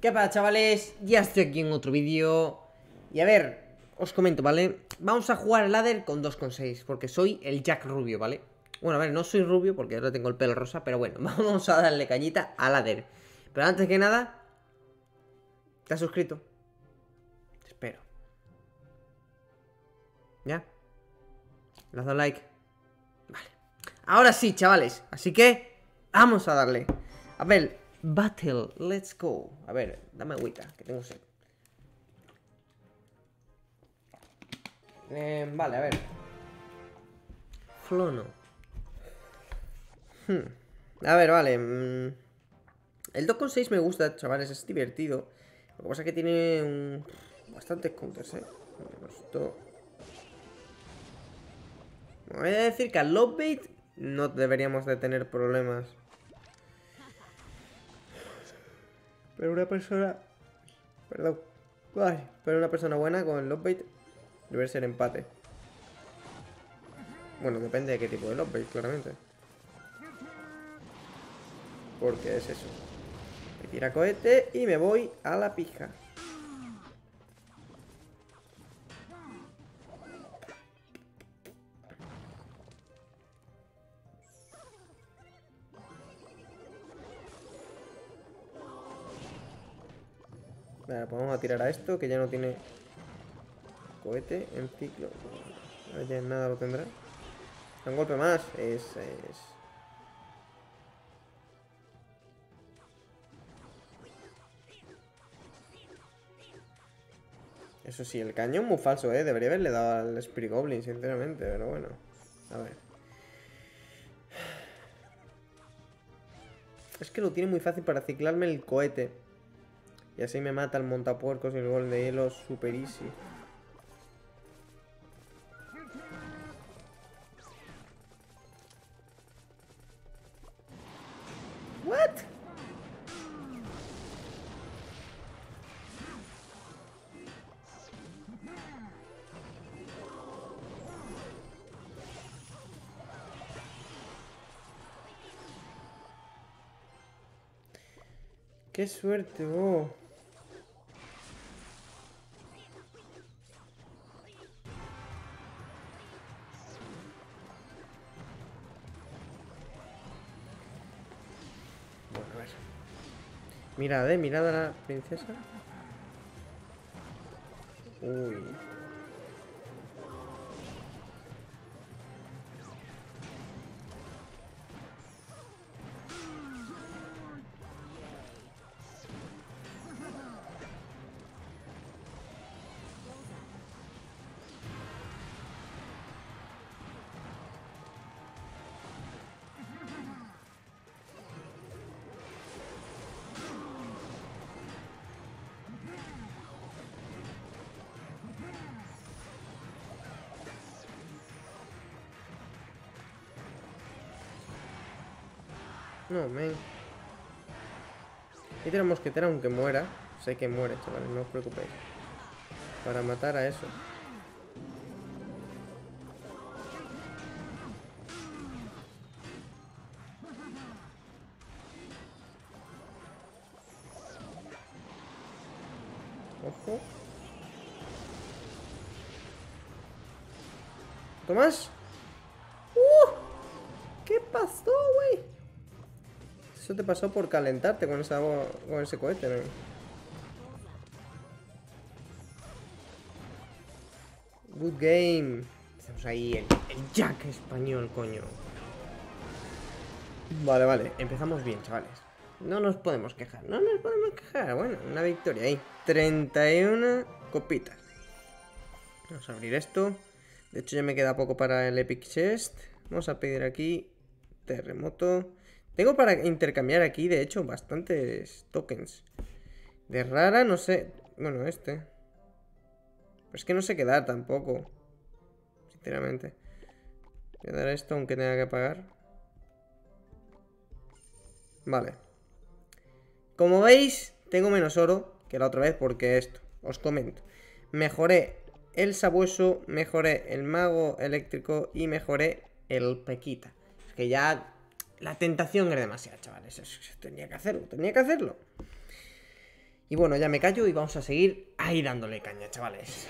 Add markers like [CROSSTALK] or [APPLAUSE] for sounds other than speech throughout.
¿Qué pasa, chavales? Ya estoy aquí en otro vídeo. Y a ver, os comento, ¿vale? Vamos a jugar al ladder con 2,6, porque soy el Jack Rubio, ¿vale? Bueno, a ver, no soy rubio porque ahora tengo el pelo rosa, pero bueno, [LAUGHS] vamos a darle cañita al ladder. Pero antes que nada, ¿te has suscrito? Te espero. ¿Ya? ¿Le has dado like? Vale. Ahora sí, chavales. Así que, vamos a darle. A ver, Battle, let's go. A ver, dame agüita, que tengo sed. Eh, vale, a ver. Flono. Hmm. A ver, vale. mm, El 2.6 me gusta, chavales, es divertido. Lo que pasa es que tiene un... bastantes counters, eh. Esto... Voy a decir que al Lovebait no deberíamos de tener problemas. Pero una persona... Perdón. Pero una persona buena con el Lovebait debe ser empate. Bueno, depende de qué tipo de Lovebait, claramente. Porque es eso. Me tira cohete y me voy a la pija. Vale, pues vamos a tirar a esto, que ya no tiene cohete en ciclo. Ya nada lo tendrá. Un golpe más. Es, es... Eso sí, el cañón muy falso, ¿eh? Debería haberle dado al Spirit Goblin, sinceramente, pero bueno. A ver. Es que lo tiene muy fácil para ciclarme el cohete. Y así me mata el montapuercos y el gol de hielo super easy. What? Qué suerte, oh. Mirad, eh, mirad a la princesa. Uy. No, men. Y tenemos mosquetera aunque muera. Sé que muere, chavales, no os preocupéis. Para matar a eso. Pasó por calentarte con, ese cohete. Good game. Tenemos ahí el, el Jack español, coño. Vale, vale. Empezamos bien, chavales. No nos podemos quejar. No nos podemos quejar. Bueno, una victoria ahí. 31 copitas. Vamos a abrir esto. De hecho, ya me queda poco para el Epic Chest. Vamos a pedir aquí terremoto. Tengo para intercambiar aquí, de hecho, bastantes tokens. De rara, no sé. Bueno, este. Pero es que no sé qué dar tampoco. Sinceramente. Voy a dar esto aunque tenga que pagar. Vale. Como veis, tengo menos oro que la otra vez porque esto. Os comento. Mejoré el sabueso, mejoré el mago eléctrico y mejoré el pequita. Es que ya la tentación era demasiada, chavales. Eso, tenía que hacerlo, tenía que hacerlo. Y bueno, ya me callo y vamos a seguir ahí dándole caña, chavales.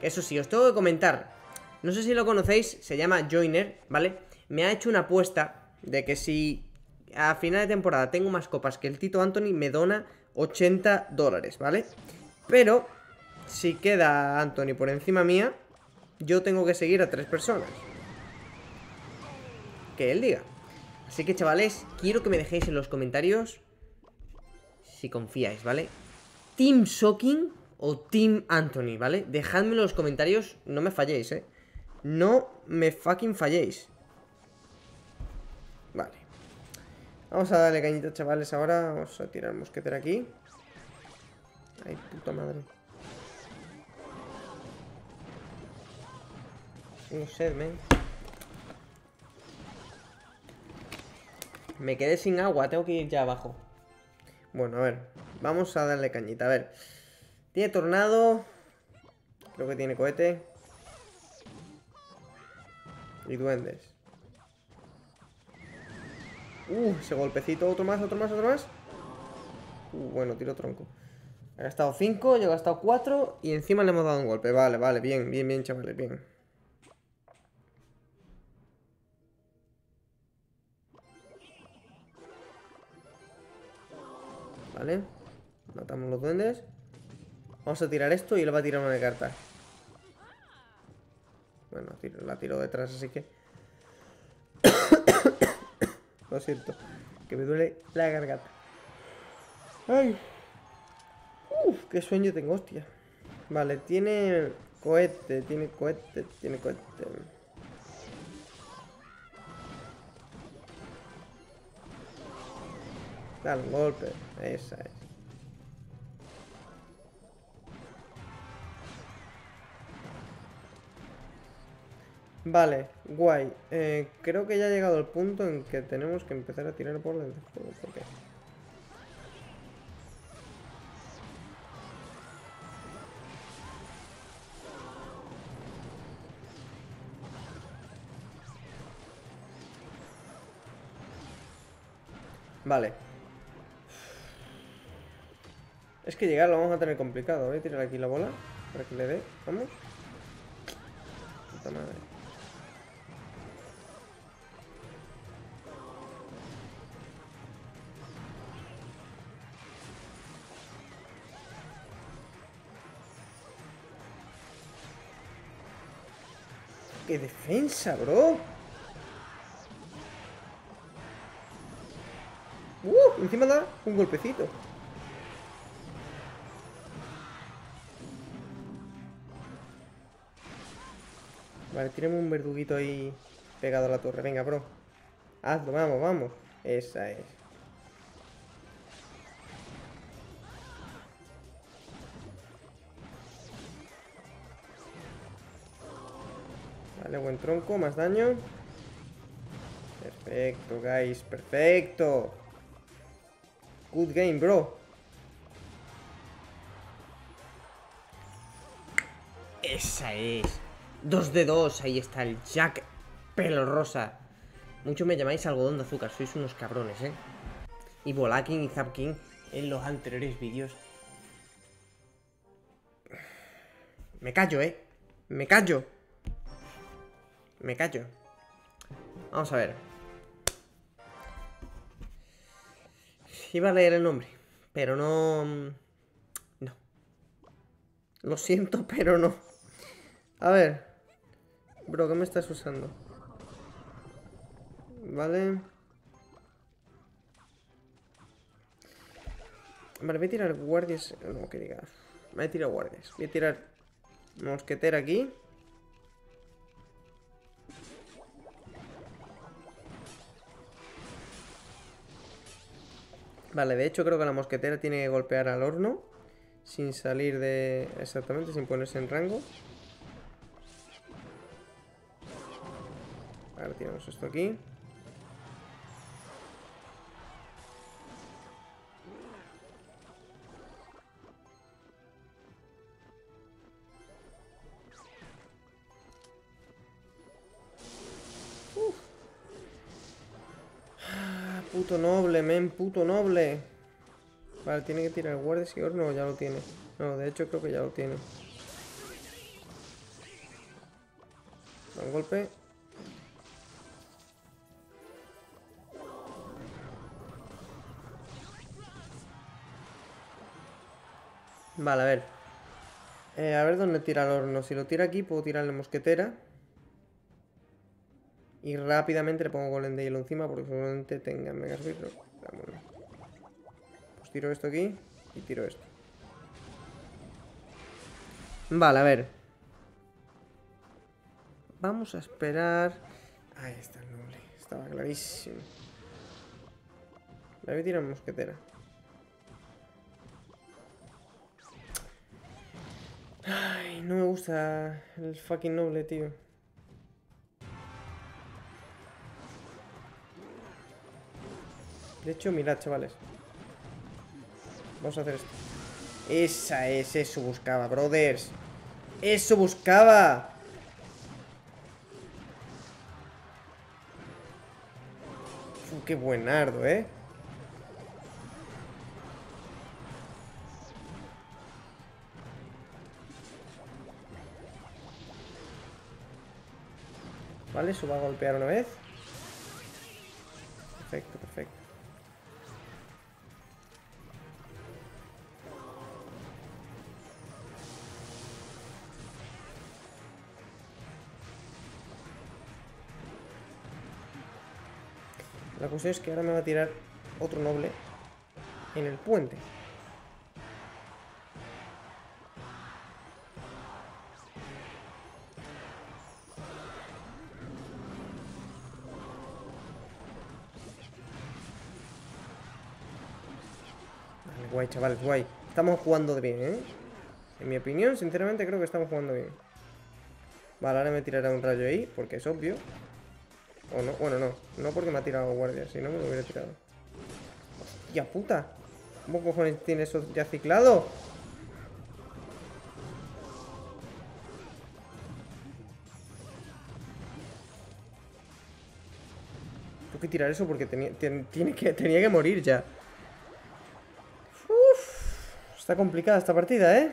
Eso sí, os tengo que comentar. No sé si lo conocéis, se llama Joiner, ¿vale? Me ha hecho una apuesta de que si a final de temporada tengo más copas que el Tito Anthony, me dona 80 dólares, ¿vale? Pero, si queda Anthony por encima mía, yo tengo que seguir a tres personas. Que él diga. Así que, chavales, quiero que me dejéis en los comentarios si confíais, ¿vale? Team Shocking o Team Anthony, ¿vale? Dejadme en los comentarios, no me falléis, ¿eh? No me fucking falléis. Vale. Vamos a darle cañita, chavales, ahora. Vamos a tirar el mosquetero aquí. Ay, puta madre. Tengo sed, men. Me quedé sin agua, tengo que ir ya abajo. Bueno, a ver. Vamos a darle cañita, a ver. Tiene tornado. Creo que tiene cohete. Y duendes. Uh, ese golpecito. Otro más, otro más, otro más. Uh, bueno, tiro tronco. He gastado 5, yo he gastado 4 y encima le hemos dado un golpe. Vale, vale, bien, bien, bien, chavales, bien. Matamos los duendes. Vamos a tirar esto y él va a tirar una de carta. Bueno, la tiro detrás, así que... [COUGHS] Lo siento. Que me duele la garganta. Ay. Uf, qué sueño tengo, hostia. Vale, tiene cohete, tiene cohete, tiene cohete. Dale un golpe. Esa es. Vale, guay. Eh, creo que ya ha llegado el punto en que tenemos que empezar a tirar por juego. ¿Por qué? Vale. Es que llegar lo vamos a tener complicado. Voy a tirar aquí la bola para que le dé. Vamos. Puta madre. ¡Qué defensa, bro! ¡Uh! Encima da un golpecito. Vale, tenemos un verduguito ahí pegado a la torre. Venga, bro. Hazlo, vamos, vamos. Esa es. Vale, buen tronco, más daño. Perfecto, guys, perfecto. Good game, bro. Esa es. Dos de dos, ahí está el Jack pelo rosa. Mucho me llamáis algodón de azúcar, sois unos cabrones, ¿eh? Y Volakin y Zapkin en los anteriores vídeos. Me callo, ¿eh? Me callo. Me callo. Vamos a ver. Iba a leer el nombre, pero no... No. Lo siento, pero no. A ver. Bro, ¿qué me estás usando? Vale. Vale, voy a tirar guardias. No, que diga. Voy a tirar guardias. Voy a tirar mosquetera aquí. Vale, de hecho creo que la mosquetera tiene que golpear al horno sin salir de... exactamente, sin ponerse en rango. Ahora tiramos esto aquí. Puto noble, men, puto noble. Vale, tiene que tirar el guardia si no, ya lo tiene. No, de hecho creo que ya lo tiene. Un golpe. Vale, a ver. Eh, a ver dónde tira el horno. Si lo tira aquí, puedo tirarle mosquetera. Y rápidamente le pongo golem de hielo encima porque seguramente tenga mega Pues tiro esto aquí y tiro esto. Vale, a ver. Vamos a esperar... Ahí está el noble. Estaba clarísimo. Le voy a tirar mosquetera. Ay, no me gusta el fucking noble, tío. De hecho, mirad, chavales. Vamos a hacer esto. Esa es, eso buscaba, brothers. ¡Eso buscaba! ¡Qué buenardo, eh! Vale, eso va a golpear una vez. Perfecto, perfecto. La cuestión es que ahora me va a tirar otro noble en el puente. Guay, chavales, guay. Estamos jugando bien, ¿eh? En mi opinión, sinceramente, creo que estamos jugando bien. Vale, ahora me tirará un rayo ahí, porque es obvio. O no, bueno, no. No porque me ha tirado guardia, si no me lo hubiera tirado. ¡Hostia puta! ¿Cómo cojones tiene eso ya ciclado? Tengo que tirar eso porque tenía, tiene que, tenía que morir ya. Está complicada esta partida, ¿eh?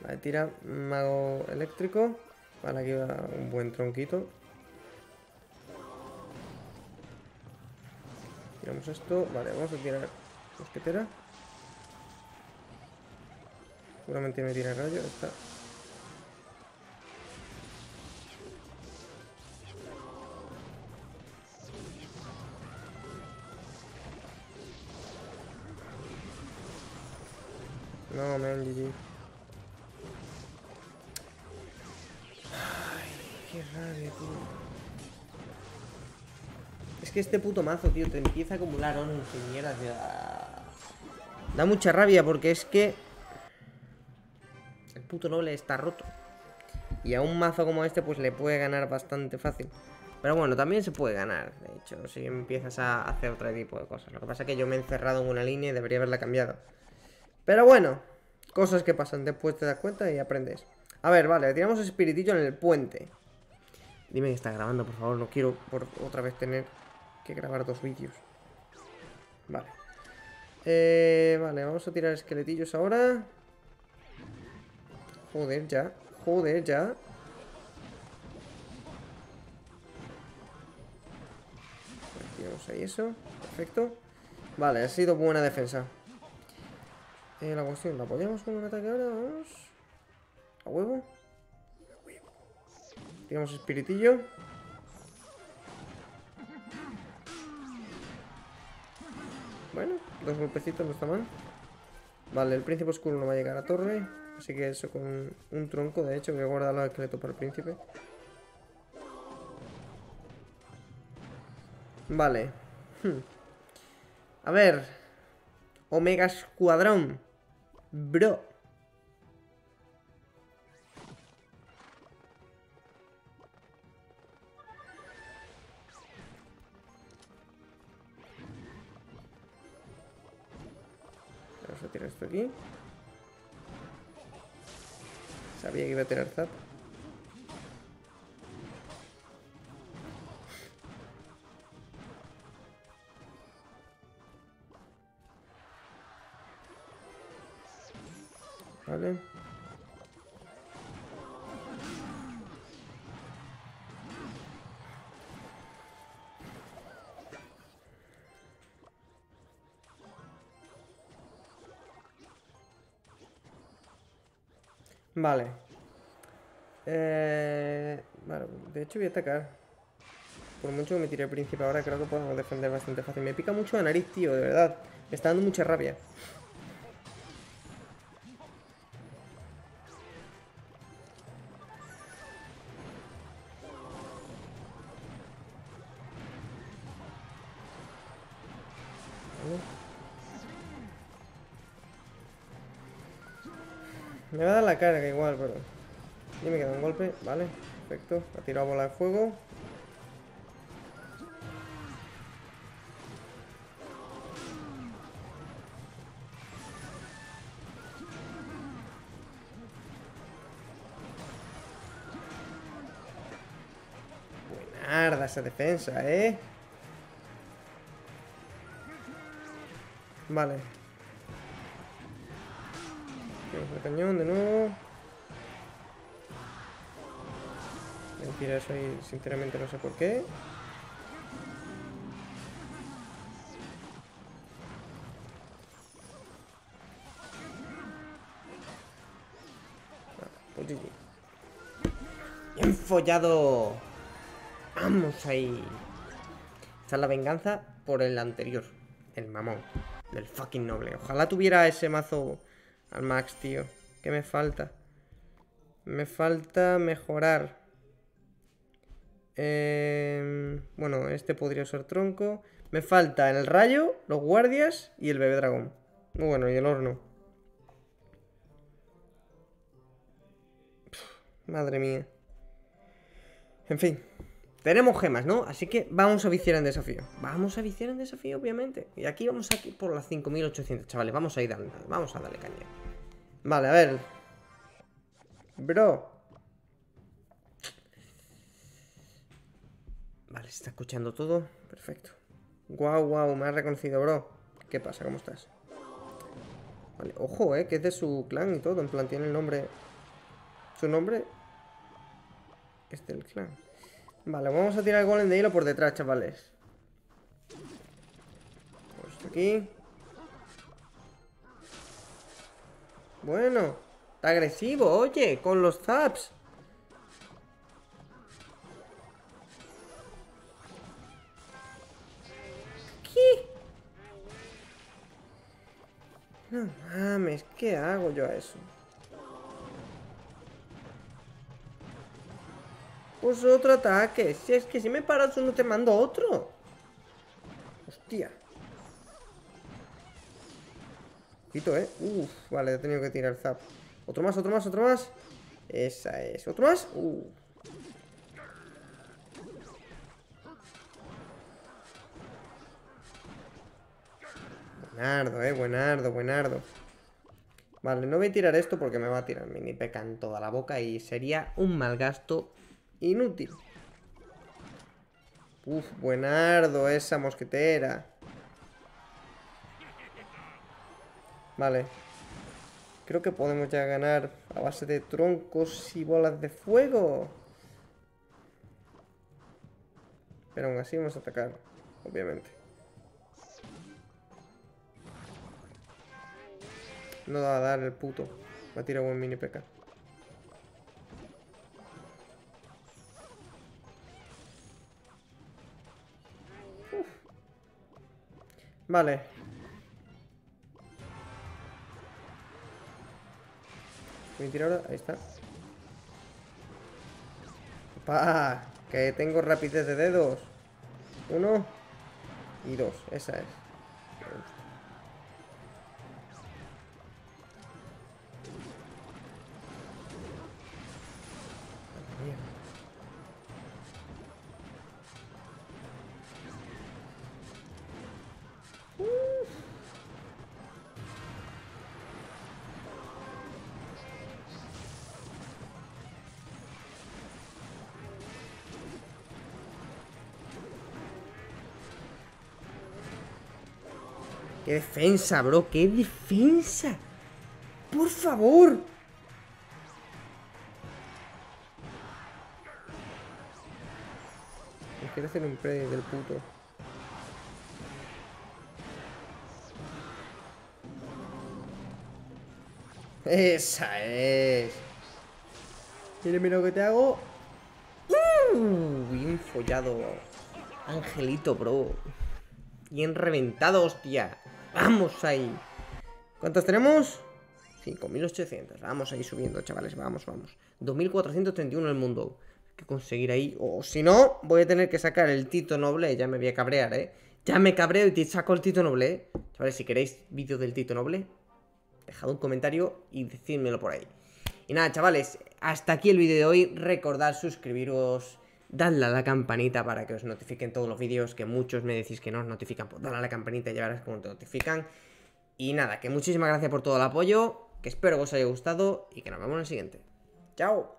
Vale, tira mago eléctrico. Vale, aquí va un buen tronquito. Tiramos esto. Vale, vamos a tirar mosquetera. Seguramente me tira rayo. Este puto mazo, tío, te empieza a acumular honor y mierda, tío. Da mucha rabia porque es que... El puto noble está roto. Y a un mazo como este, pues le puede ganar bastante fácil. Pero bueno, también se puede ganar, de hecho, si empiezas a hacer otro tipo de cosas. Lo que pasa es que yo me he encerrado en una línea y debería haberla cambiado. Pero bueno, cosas que pasan. Después te das cuenta y aprendes. A ver, vale, tiramos espiritillo en el puente. Dime que está grabando, por favor. No quiero por otra vez tener que grabar dos vídeos. Vale. Eh, vale, vamos a tirar esqueletillos ahora. Joder, ya. Joder, ya. Tiramos ahí eso. Perfecto. Vale, ha sido buena defensa. Eh, la cuestión, ¿la apoyamos con un ataque ahora? Vamos. A huevo. Tiramos espiritillo. Bueno, dos golpecitos no está mal. Vale, el príncipe oscuro no va a llegar a torre. Así que eso con un tronco, de hecho, voy a guardar los esqueletos para el príncipe. Vale. Hmm. A ver. Omega Escuadrón. Bro. aquí. Sabía que iba a tener zap. Vale. Vale. Eh, vale, de hecho voy a atacar. Por mucho que me tire el príncipe ahora, creo que podemos defender bastante fácil. Me pica mucho la nariz, tío, de verdad. Me está dando mucha rabia. Y me queda un golpe, vale, perfecto. Ha tirado bola de fuego. Buenarda esa defensa, ¿eh? Vale. el cañón de nuevo. Mentira, eso y sinceramente no sé por qué. Pues Bien follado. Vamos ahí. Esta es la venganza por el anterior. El mamón. Del fucking noble. Ojalá tuviera ese mazo al max, tío. ¿Qué me falta? Me falta mejorar. Eh, bueno, este podría ser tronco. Me falta el rayo, los guardias y el bebé dragón. Bueno, y el horno. madre mía. En fin. Tenemos gemas, ¿no? Así que vamos a viciar en desafío. Vamos a viciar en desafío, obviamente. Y aquí vamos aquí por las 5800, chavales. Vamos a ir dando, vamos a darle caña. Vale, a ver. Bro. Vale, se está escuchando todo. Perfecto. Guau, guau, me ha reconocido, bro. ¿Qué pasa? ¿Cómo estás? Vale, ojo, eh, que es de su clan y todo. En plan, tiene el nombre... Su nombre... Es del clan. Vale, vamos a tirar el golem de hilo por detrás, chavales. Aquí. Bueno, está agresivo, oye, con los zaps. No mames, ¿qué hago yo a eso? Pues otro ataque. Si es que si me paras uno te mando otro. Hostia. Quito, ¿eh? Uf, vale, he tenido que tirar zap. Otro más, otro más, otro más. Esa es. ¿Otro más? Uh. Buenardo, eh, buenardo, buenardo. Vale, no voy a tirar esto porque me va a tirar mini peca en toda la boca y sería un mal gasto Inútil. Uf, buenardo esa mosquetera. Vale. Creo que podemos ya ganar a base de troncos y bolas de fuego. Pero aún así vamos a atacar, obviamente. No va a dar el puto. Va a tirar buen mini peca. Vale. Voy a tirar ahora. Ahí está. ¡Opa! Que tengo rapidez de dedos. Uno. Y dos. Esa es. ¡Qué defensa, bro! ¡Qué defensa! ¡Por favor! Quiero hacer un pre del puto. Esa es. Mira lo que te hago. Uh, bien follado. Angelito, bro. Bien reventado, hostia. Vamos ahí. ¿Cuántos tenemos? 5.800. Vamos ahí subiendo, chavales. Vamos, vamos. 2.431 el mundo. Hay que conseguir ahí. O si no, voy a tener que sacar el Tito Noble. Ya me voy a cabrear, ¿eh? Ya me cabreo y te saco el Tito Noble, ¿eh? Chavales, si queréis vídeo del Tito Noble, dejad un comentario y decídmelo por ahí. Y nada, chavales, hasta aquí el vídeo de hoy. Recordad suscribiros, dadle a la campanita para que os notifiquen todos los vídeos, que muchos me decís que no os notifican, pues dale a la campanita y ya verás cómo te notifican. Y nada, que muchísimas gracias por todo el apoyo, que espero que os haya gustado y que nos vemos en el siguiente. ¡Chao!